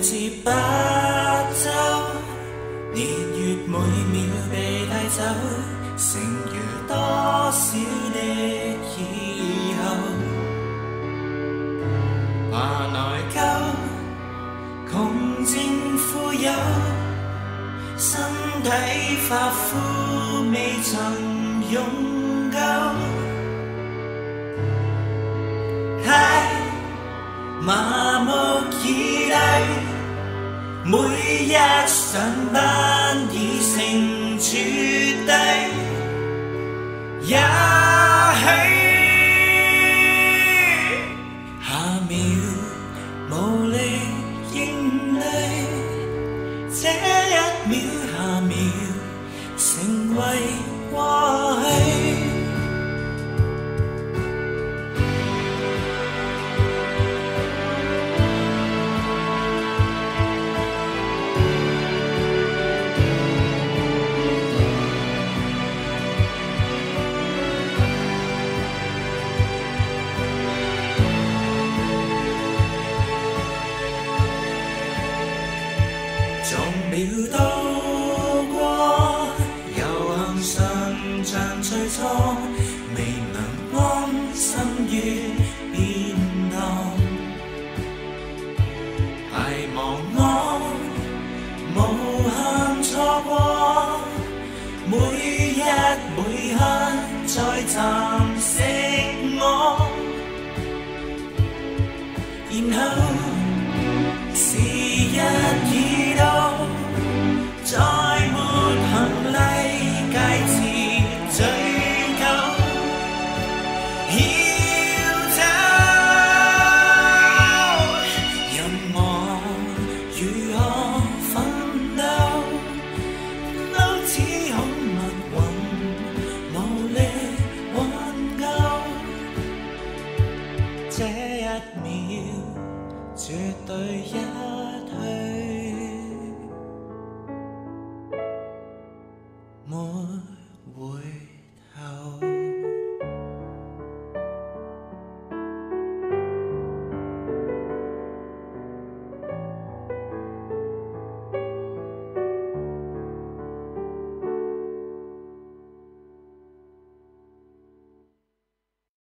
自年月每秒被带走，剩余多少的以后？怕内疚，穷尽富有，身体发肤未曾用旧。每一上班已成绝地，也许下秒无力应对，这一秒。纵了刀光，游行上像最初，未能安心于变动，迷忘我，无限错过，每一每刻在残蚀我，然后。要走，任我如何奋斗，都只可密允，无力挽救。这一秒，绝对一去。